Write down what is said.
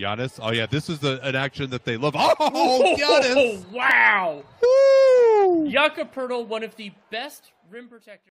Giannis. Oh yeah, this is a, an action that they love. Oh, Giannis! wow. Woo! Jakob Poeltl, one of the best rim protectors.